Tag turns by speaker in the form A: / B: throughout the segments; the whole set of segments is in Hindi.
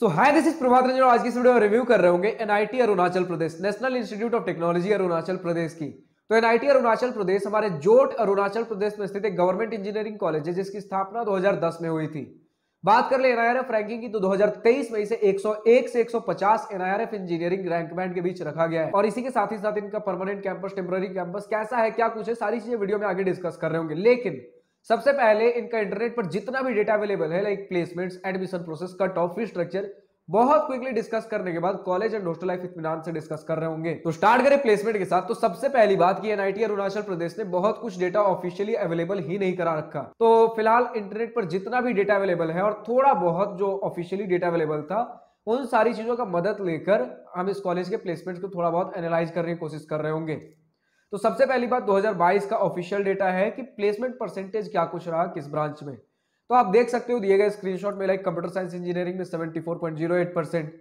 A: So hi this is Prabhat Ranjan आज की इस वीडियो में रिव्यू कर रहे होंगे NIT Arunachal Pradesh national institute of technology Arunachal Pradesh की। तो एनआईटी अरुणाचल प्रदेश हमारे जोट अरुणाचल प्रदेश में स्थित एक गवर्नमेंट इंजीनियरिंग कॉलेज है, जिसकी स्थापना 2010 में हुई थी। बात कर ले एनआईआरएफ रैंकिंग की तो 2023 में इसे 101 से 150 एनआईआरएफ इंजीनियरिंग रैंक बैंड के बीच रखा गया है। और इसी के साथ ही साथ इनका परमानेंट कैंपस टेम्पररी कैंपस कैसा है, क्या कुछ है, सारी चीज़ें वीडियो में आगे डिस्कस कर रहे होंगे। लेकिन सबसे पहले इनका इंटरनेट पर जितना भी डेटा अवेलेबल है like placements admission process cut off fee structure बहुत क्विकली डिस्कस करने के बाद कॉलेज एंड हॉस्टल लाइफ इत्मीनान से डिस्कस कर रहे होंगे। तो स्टार्ट करें प्लेसमेंट के साथ। तो सबसे पहली बात की एनआईटी अरुणाचल प्रदेश ने बहुत कुछ डेटा ऑफिशियली अवेलेबल ही नहीं करा रखा। तो फ़िलहाल इंटरनेट पर जितना भी डेटा अवेलेबल है और थोड़ा बहुत जो ऑफिशियली डेटा अवेलेबल था, उन सारी चीज़ों का मदद लेकर हम इस कॉलेज के प्लेसमेंट को थोड़ा बहुत एनालाइज करने की कोशिश कर रहे होंगे। तो सबसे पहली बात 2022 का ऑफिशियल डेटा है कि प्लेसमेंट परसेंटेज क्या कुछ रहा किस ब्रांच में। तो आप देख सकते हो, दिए गए स्क्रीनशॉट में लाइक कंप्यूटर साइंस इंजीनियरिंग में 74.08 परसेंट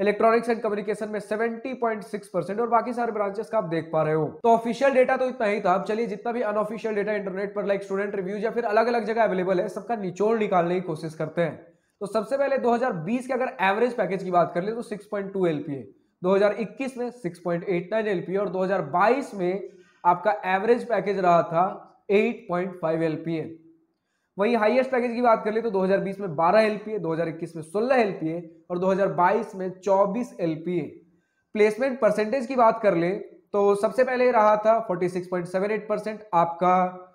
A: इलेक्ट्रॉनिक्स एंड कम्युनिकेशन में 70.6 परसेंट और बाकी सारे ब्रांचेस का आप देख पा रहे हो। तो ऑफिशियल डेटा तो इतना ही था। अब चलिए, जितना भी अनऑफिशियल डेटा इंटरनेट पर लाइक स्टूडेंट रिव्यूज़ या फिर अलग अलग जगह अवेलेबल है, सबका निचोड़ निकालने की कोशिश करते हैं। तो सबसे पहले 2020 के अगर एवरेज पैकेज की बात कर ले तो 6.2 एलपीए 2021 में 6.89 एलपीए और 2022 में आपका एवरेज पैकेज रहा था 8.5 एलपीए वहीं हाईएस्ट पैकेज की बात कर ले तो 2020 में 12 एलपीए 2021 में 16 एलपीए और 2022 में 24 एलपीए प्लेसमेंट परसेंटेज की बात कर ले तो सबसे पहले रहा था 46.78 परसेंट आपका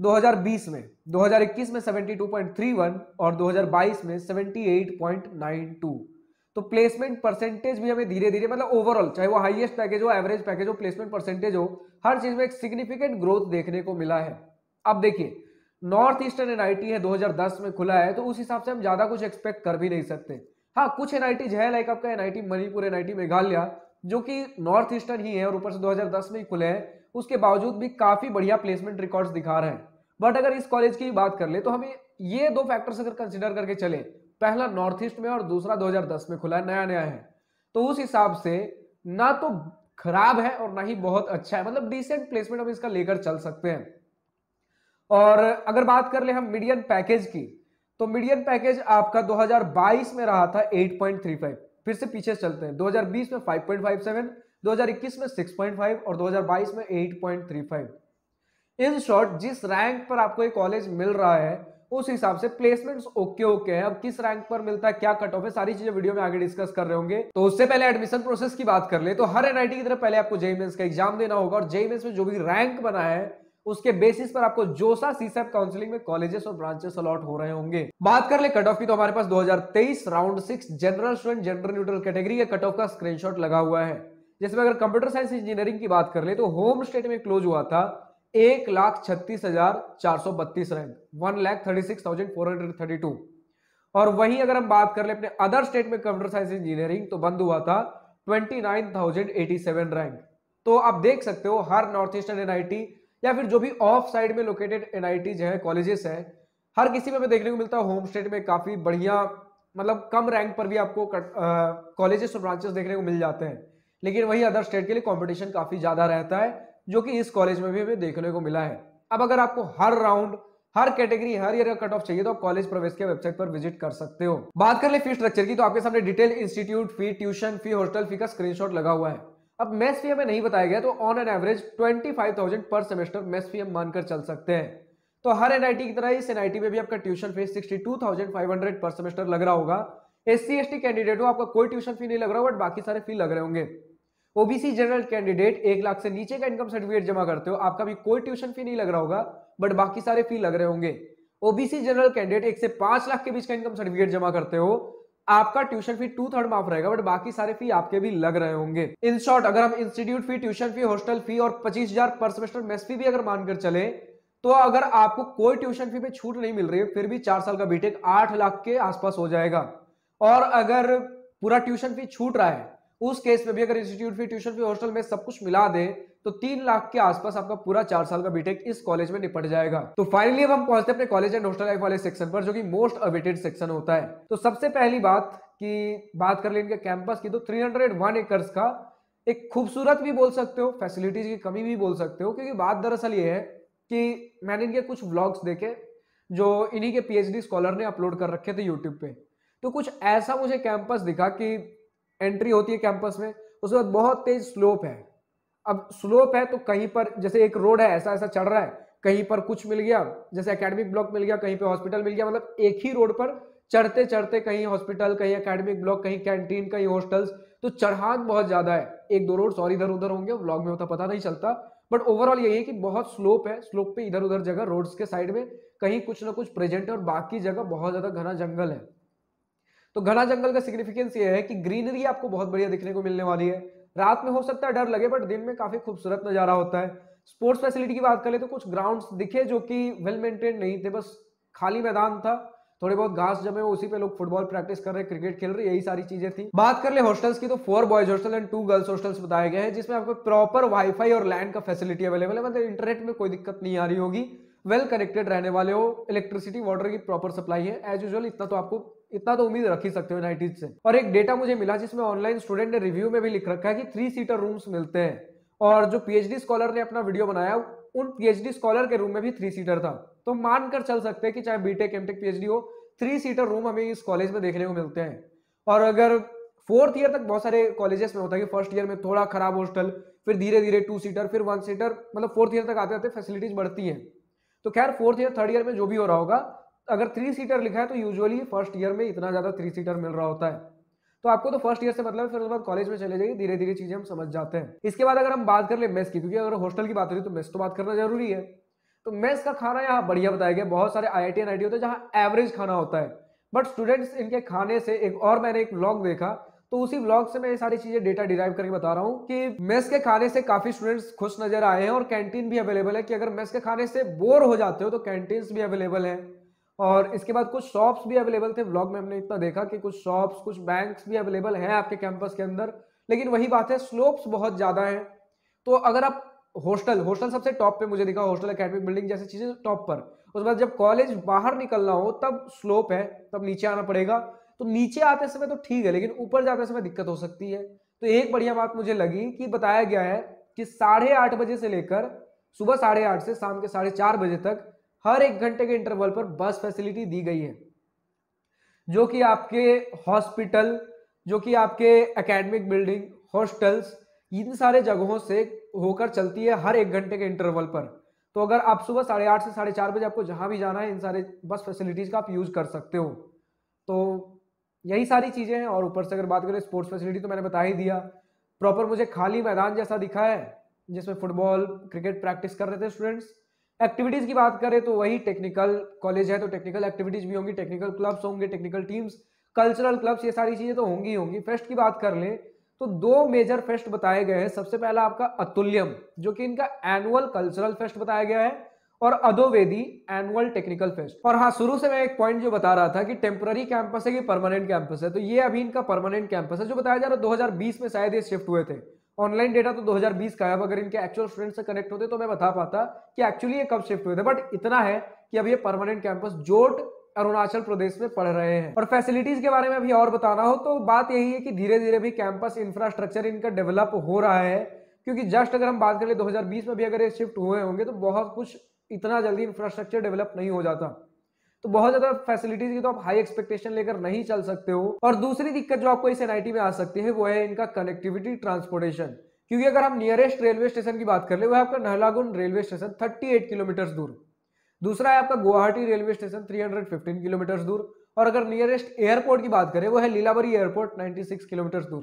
A: 2020 में 2021 में 72.31 और 2022 में 78.92 तो प्लेसमेंट परसेंटेज भी हमें धीरे धीरे मतलब ओवरऑल चाहे वो हाईएस्ट पैकेज हो एवरेज पैकेज हो प्लेसमेंट परसेंटेज हो, हर चीज़ में एक सिग्निफिकेंट ग्रोथ देखने को मिला है। अब देखिए नॉर्थ ईस्टर्न एनआईटी है 2010 में खुला है तो उस हिसाब से हम ज़्यादा कुछ एक्सपेक्ट कर भी नहीं सकते। हाँ कुछ एनआईटीज है लाइक आपका एनआईटी मणिपुर एनआईटी मेघालय, जो कि नॉर्थ ईस्टर्न ही है और ऊपर से 2010 में ही खुले हैं, उसके बावजूद भी काफ़ी बढ़िया प्लेसमेंट रिकॉर्ड्स दिखा रहे हैं। बट अगर इस कॉलेज की बात कर ले तो हमें ये दो फैक्टर्स अगर कंसिडर करके चले पहला नॉर्थ ईस्ट में और दूसरा 2010 में खुला है, नया नया है। तो उस हिसाब से ना तो खराब है और ना ही बहुत अच्छा है। मतलब डिसेंट प्लेसमेंट हम इसका लेकर चल सकते हैं। और अगर बात कर ले हम मीडियन पैकेज की तो मीडियन पैकेज आपका 2022 में रहा था 8.35 फिर से पीछे चलते हैं। 2020 में 5.57 2021 में 6.5 और 2022 में 8.35 इन शॉर्ट जिस रैंक पर आपको एक कॉलेज मिल रहा है उस हिसाब से प्लेसमेंट्स ओके ओके है। अब किस रैंक पर मिलता है, क्या कट ऑफ़ है, सारी चीज़ें वीडियो में आगे डिस्कस कर रहे होंगे। तो उससे पहले एडमिशन प्रोसेस की बात कर ले तो हर एनआईटी की तरफ़ पहले आपको जेईमेंस का एग्ज़ाम देना होगा और जेईमेंस में जो भी रैंक बना है, उसके बेसिस पर आपको जोसा सीसेप काउंसलिंग में कॉलेजेस और ब्रांचेस अलॉट हो रहे होंगे। बात कर ले कट ऑफ़ की तो हमारे पास 2023 round six general student gender neutral category के कट ऑफ़ का स्क्रीनशॉट लगा हुआ है। जिसमें अगर कंप्यूटर साइंस इंजीनियरिंग की बात कर ले तो होम स्टेट में क्लोज हुआ था। एक लाख छत्तीस हज़ार चार सौ बत्तीस rank one lakh thirty six thousand four hundred thirty two. और वहीं अगर हम बात कर ले अपने अदर स्टेट में कंप्यूटर साइंस इंजीनियरिंग तो बंद हुआ था twenty nine thousand eighty seven rank तो आप देख सकते हो, हर नॉर्थ ईस्टर्न एनआईटी या फिर जो भी ऑफ़ साइड में लोकेटेड एन है कॉलेजेस है, हर किसी में देखने को मिलता है होम स्टेट में काफ़ी बढ़िया मतलब कम रैंक पर भी आपको कॉलेजेस और ब्रांचेस देखने को मिल जाते हैं। लेकिन वही अदर स्टेट के लिए कॉम्पिटिशन काफ़ी ज़्यादा रहता है। जो कि इस कॉलेज में भी हमें देखने को मिला है। अब अगर आपको हर राउंड हर कैटेगरी हर ईयर का कट ऑफ़ चाहिए तो आप कॉलेज प्रवेश के वेबसाइट पर विज़िट कर सकते हो। बात कर ले फ़ी स्ट्रक्चर की तो आपके सामने detail institute fee tuition fee hostel fee का स्क्रीनशॉट लगा हुआ है। अब मेस फ़ी हमें नहीं बताया गया तो ऑन एन एवरेज 25,000 पर सेमेस्टर मेस फ़ी हम मानकर चल सकते हैं। तो हर एनआईटी की तरह इस एनआईटी में भी आपका ट्यूशन फ़ीस 62,500 पर सेमेस्टर लग रहा होगा। एस सी कैंडिडेट हो आपका कोई ट्यूशन फ़ी नहीं लग रहा बट बाकी सारे फ़ी लग रहे होंगे। ओबीसी जनरल कैंडिडेट एक लाख से नीचे का इनकम सर्टिफिकेट जमा करते हो, आपका भी कोई ट्यूशन फ़ी नहीं लग रहा होगा, बट बाकी सारे फ़ी लग रहे होंगे। ओबीसी जनरल कैंडिडेट एक से पाँच लाख के बीच का इनकम सर्टिफिकेट जमा करते हो, आपका ट्यूशन फ़ी टू थर्ड माफ़ रहेगा, बट बाकी सारे फ़ी आपके भी लग रहे होंगे। इन शॉर्ट, अगर हम institute fee, tuition fee, hostel fee और पच्चीस हज़ार पर सेमेस्टर मेस फ़ी भी अगर मानकर चले तो अगर आपको कोई ट्यूशन फ़ी पे छूट नहीं मिल रही है, फिर भी चार साल का बीटेक आठ लाख के आसपास हो जाएगा। और अगर पूरा ट्यूशन फ़ी छूट रहा है उस केस में भी अगर institute fee tuition fee hostel में सब कुछ मिला दे तो तीन लाख के आसपास आपका पूरा चार साल का बीटेक इस कॉलेज में निपट जाएगा। तो फाइनली अब हम पहुँचते अपने कॉलेज एंड हॉस्टल लाइफ वाले सेक्शन पर, जो कि मोस्ट अवेटेड सेक्शन होता है। तो सबसे पहली बात की बात कर ले इनके कैंपस की तो 301 एकर्स का एक खूबसूरत भी बोल सकते हो फैसिलिटीज़ की कमी भी बोल सकते हो, क्योंकि बात दरअसल ये है कि मैंने इनके कुछ व्लॉग्स देखे, जो इन्हीं के पीएचडी स्कॉलर ने अपलोड कर रखे थे यूट्यूब पे। तो कुछ ऐसा मुझे कैंपस दिखा कि एंट्री होती है कैंपस में, उसके बाद बहुत तेज स्लोप है। अब स्लोप है तो कहीं पर, जैसे एक रोड है, ऐसा ऐसा चढ़ रहा है, कहीं पर कुछ मिल गया, जैसे एकेडमिक ब्लॉक मिल गया, कहीं पे हॉस्पिटल मिल गया मतलब एक ही रोड पर चढ़ते चढ़ते कहीं हॉस्पिटल कहीं एकेडमिक ब्लॉक कहीं कैंटीन कहीं हॉस्टल्स तो चढ़ान बहुत ज़्यादा है। एक, दो रोड और इधर उधर होंगे ब्लॉग में होता पता नहीं चलता बट ओवरऑल यही है कि बहुत स्लोप है स्लोप पे इधर उधर जगह रोड्स के साइड में कहीं कुछ ना कुछ प्रेजेंट है और बाकी जगह बहुत ज़्यादा घना जंगल है। तो घना जंगल का सिग्निफिकेंस ये है कि ग्रीनरी आपको बहुत बढ़िया दिखने को मिलने वाली है। रात में हो सकता है डर लगे बट दिन में काफ़ी खूबसूरत नज़ारा होता है। स्पोर्ट्स फैसिलिटी की बात करें तो कुछ ग्राउंड्स दिखे जो कि वेल मेंटेन नहीं थे, बस खाली मैदान था। थोड़े बहुत घास जमे, उसी पे लोग फुटबॉल प्रैक्टिस कर रहे हैं क्रिकेट खेल रहे यही सारी चीज़ें थी। बात कर ले हॉस्टल्स की तो four boys hostel and two girls hostels बताए गए हैं, जिसमें आपको प्रॉपर वाईफाई और लैंड का फैसिलिटी अवेलेबल है। मतलब इंटरनेट में कोई दिक्कत नहीं आ रही होगी। वेल कनेक्टेड रहने वाले हो इलेक्ट्रिसिटी वाटर की प्रॉपर सप्लाई है। एज यूजल इतना तो आपको इतना तो उम्मीद रख ही सकते हो नाइटीज से। और एक डेटा मुझे मिला जिसमें ऑनलाइन स्टूडेंट ने रिव्यू में भी लिख रखा है कि थ्री सीटर रूम्स मिलते हैं। और जो पीएचडी स्कॉलर ने अपना वीडियो बनाया, उन पीएचडी स्कॉलर के रूम में भी थ्री सीटर था। तो मानकर चल सकते हैं कि चाहे बीटेक एमटेक पीएचडी हो थ्री सीटर रूम हमें इस कॉलेज में देखने को मिलते हैं। और अगर फोर्थ ईयर तक बहुत सारे कॉलेजेस में होता है कि फ़र्स्ट ईयर में थोड़ा खराब हॉस्टल फिर धीरे धीरे टू सीटर फिर वन सीटर मतलब फोर्थ ईयर तक आते आते फैसिलिटीज़ बढ़ती हैं। तो खैर फोर्थ ईयर थर्ड ईयर में जो भी हो रहा होगा अगर थ्री सीटर लिखा है तो यूजुअली फ़र्स्ट ईयर में इतना ज़्यादा थ्री सीटर मिल रहा होता है। तो आपको तो फ़र्स्ट ईयर से मतलब फिर उसके बाद कॉलेज में चले जाइए धीरे धीरे चीज़ें हम समझ जाते हैं। इसके बाद अगर हम बात कर ले मेस की, क्योंकि अगर हॉस्टल की बात हो रही तो मेस तो बात करना ज़रूरी है। तो मेस का खाना यहाँ बढ़िया बताया गया, बहुत सारे आई आई टी होते हैं जहाँ एवरेज खाना होता है। बट स्टूडेंट्स इनके खाने से एक, और मैंने एक व्लॉग देखा तो उसी ब्लॉग से मैं ये सारी चीज़ें डेटा डिराइव करके बता रहा हूँ कि मेस के खाने से काफ़ी स्टूडेंट्स खुश नज़र आए हैं और कैंटीन भी अवेलेबल है कि अगर मेस के खाने से बोर हो जाते हो तो कैंटीन भी अवेलेबल है। और इसके बाद कुछ शॉप्स भी अवेलेबल थे। व्लॉग में हमने इतना देखा कि कुछ शॉप्स कुछ बैंक्स भी अवेलेबल हैं आपके कैंपस के अंदर। लेकिन वही बात है स्लोप्स बहुत ज़्यादा है। तो अगर आप हॉस्टल हॉस्टल सबसे टॉप पे मुझे दिखा हॉस्टल अकेडमिक बिल्डिंग जैसी चीज़ें टॉप पर। उसके बाद जब कॉलेज बाहर निकलना हो, तब स्लोप है, तब नीचे आना पड़ेगा। तो नीचे आते समय तो ठीक है, लेकिन ऊपर जाते समय दिक्कत हो सकती है। तो एक बढ़िया बात मुझे लगी कि बताया गया है कि साढ़े आठ बजे से लेकर सुबह साढ़े आठ से शाम के साढ़े चार बजे तक हर एक घंटे के इंटरवल पर बस फैसिलिटी दी गई है। जो कि आपके हॉस्पिटल जो कि आपके एकेडमिक बिल्डिंग हॉस्टल्स इन सारे जगहों से होकर चलती है हर एक घंटे के इंटरवल पर। तो अगर आप सुबह साढ़े आठ से साढ़े चार बजे आपको जहाँ भी जाना है, इन सारे बस फैसिलिटीज़ का आप यूज़ कर सकते हो। तो यही सारी चीज़ें हैं और ऊपर से अगर बात करें स्पोर्ट्स फैसिलिटी तो मैंने बता ही दिया। प्रॉपर मुझे खाली मैदान जैसा दिखा है, जिसमें फुटबॉल क्रिकेट प्रैक्टिस कर रहे थे स्टूडेंट्स एक्टिविटीज़ की बात करें तो वही टेक्निकल कॉलेज है तो टेक्निकल एक्टिविटीज़ भी होंगी टेक्निकल क्लब्स होंगे टेक्निकल टीम्स कल्चरल क्लब्स ये सारी चीज़ें तो होंगी होंगी। फेस्ट की बात कर ले तो दो मेजर फेस्ट बताए गए हैं। सबसे पहला आपका अतुल्यम, जो कि इनका एनुअल कल्चरल फेस्ट बताया गया है, और अधोवेदी एनुअल टेक्निकल फेस्ट और हाँ शुरू से मैं एक पॉइंट जो बता रहा था कि टेम्पररी कैंपस है कि परमानेंट कैंपस है तो ये अभी इनका परमानेंट कैंपस है, जो बताया जा रहा है 2020 में शायद ये शिफ्ट हुए थे। ऑनलाइन डेटा तो 2020 का है, अब अगर इनके एक्चुअल स्टूडेंट से कनेक्ट होते तो मैं बता पाता कि एक्चुअली ये कब शिफ्ट हुए थे। बट इतना है कि अब ये परमानेंट कैंपस जोट अरुणाचल प्रदेश में पढ़ रहे हैं। और फैसिलिटीज़ के बारे में अभी और बताना हो तो बात यही है कि धीरे धीरे भी कैंपस इंफ्रास्ट्रक्चर इनका डेवलप हो रहा है। क्योंकि जस्ट अगर हम बात करें 2020 में भी अगर ये शिफ्ट हुए होंगे तो बहुत कुछ इतना जल्दी इंफ्रास्ट्रक्चर डेवलप नहीं हो जाता। तो बहुत ज़्यादा फैसिलिटीज़ की तो आप हाई एक्सपेक्टेशन लेकर नहीं चल सकते हो। और दूसरी दिक्कत जो आपको इस एनआईटी में आ सकती है, वो है इनका कनेक्टिविटी ट्रांसपोर्टेशन क्योंकि अगर हम नियरेस्ट रेलवे स्टेशन की बात कर ले, वो है आपका नहलागुन रेलवे स्टेशन 38 किलोमीटर दूर। दूसरा है आपका गुवाहाटी रेलवे स्टेशन 315 किलोमीटर दूर। और अगर नियरेस्ट एयरपोर्ट की बात करें, वो है लीलावरी एयरपोर्ट 96 किलोमीटर दूर।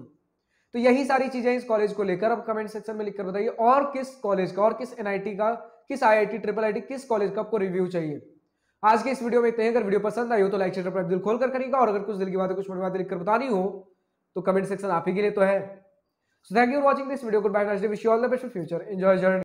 A: तो यही सारी चीज़ें इस कॉलेज को लेकर अब कमेंट सेक्शन में लिखकर बताइए, और किस कॉलेज का, और किस एनआईटी का, किस आईआईटी ट्रिपल आईटी किस कॉलेज का आपको रिव्यू चाहिए? आज के इस वीडियो में इतने अगर वीडियो पसंद आई हो तो लाइक, शेयर पर दिल खोल कर करिएगा। और अगर कुछ दिल की बात, कुछ बड़ी बात लिखकर बतानी हो तो कमेंट सेक्शन आप ही के लिए तो है। So thank you for watching this video good bye wish you all the best future enjoy journey